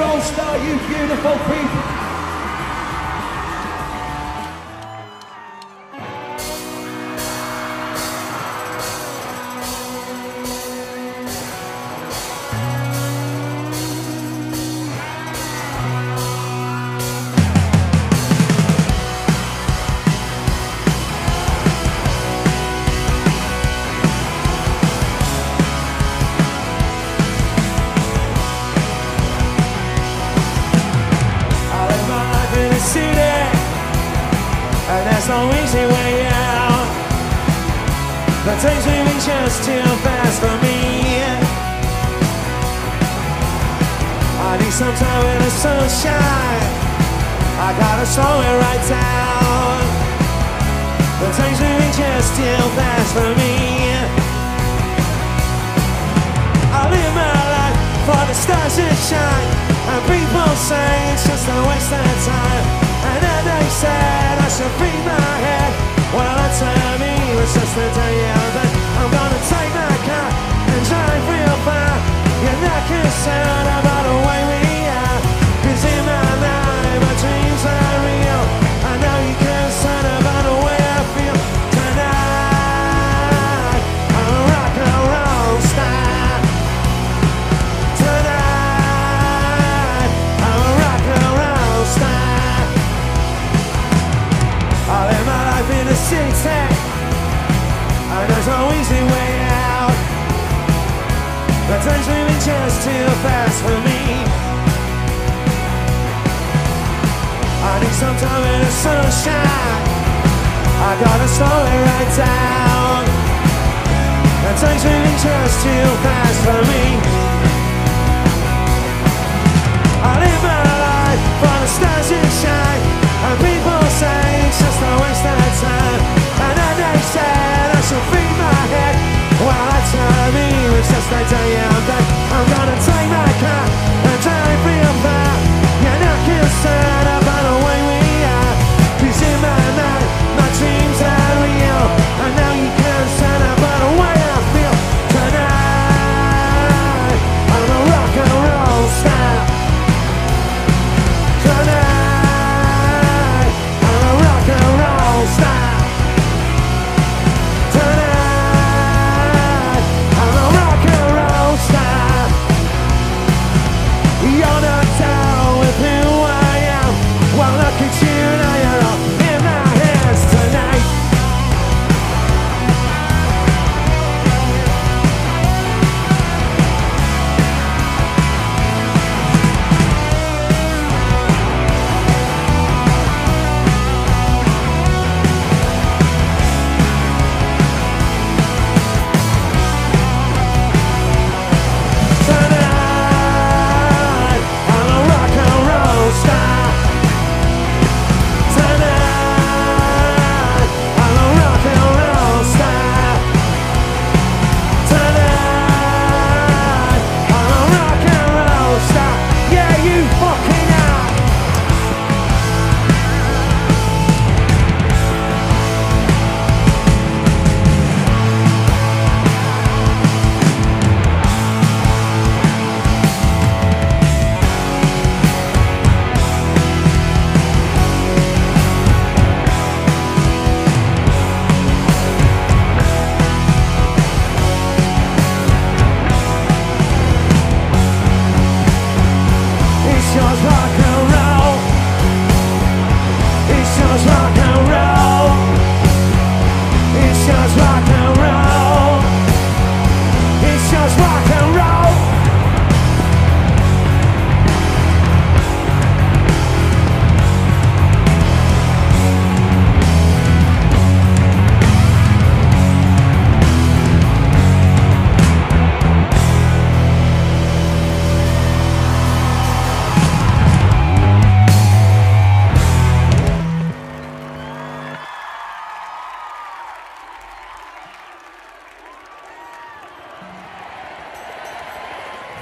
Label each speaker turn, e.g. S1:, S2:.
S1: roll star, you beautiful people.
S2: And there's no easy way out. The time's moving just too fast for me. I need some time in the sunshine. I gotta slow it right down. The time's moving just too fast for me. I live my life for the stars to shine. And people say it's just a waste of just too fast for me. I need some time in the sunshine. I gotta slow it right down. That takes me just too fast for me. I'm gonna